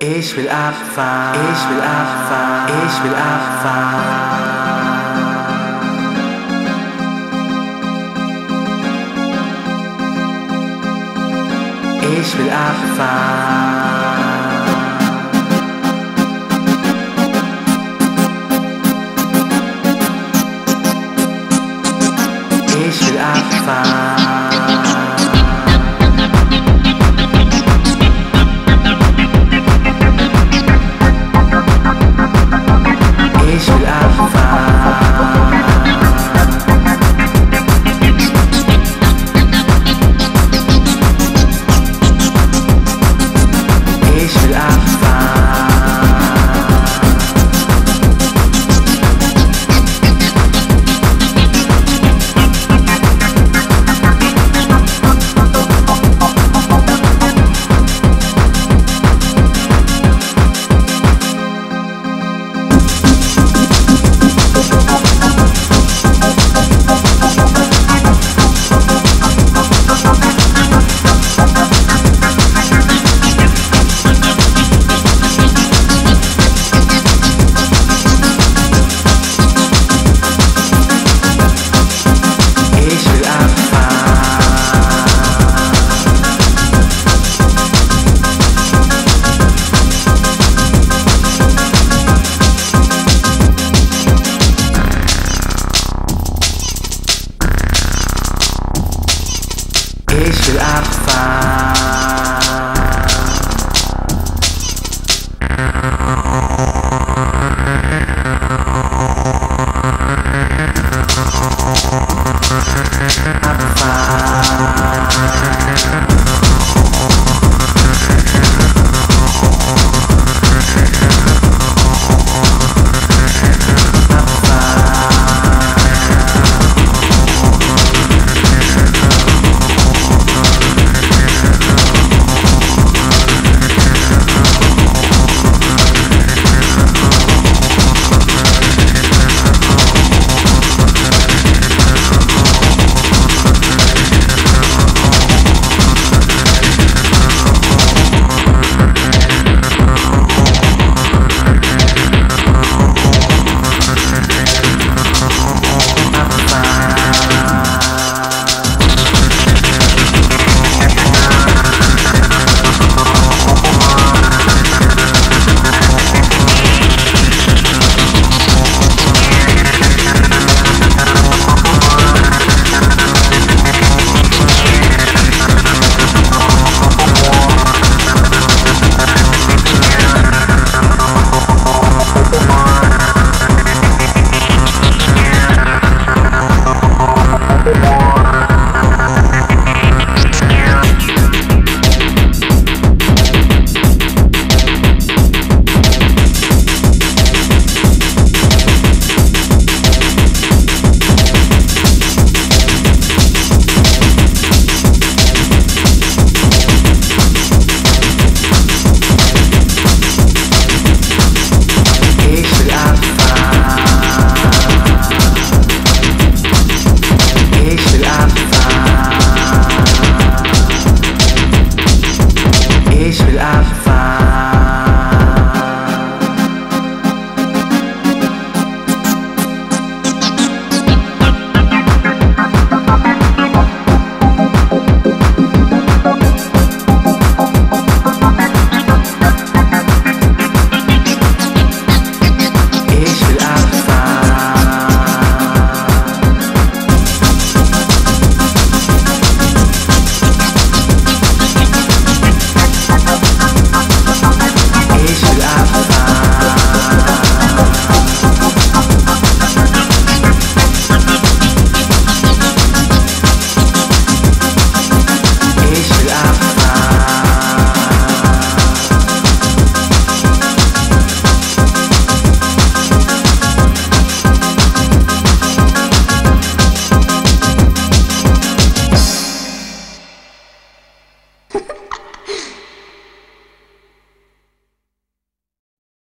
Ich will abfahren, ich will abfahren, ich will abfahren. Ich will abfahren. Ich will abfahren. It's your alpha.